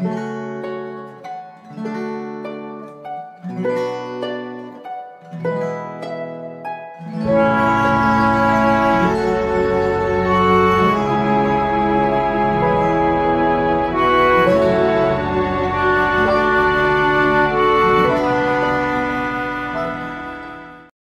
mm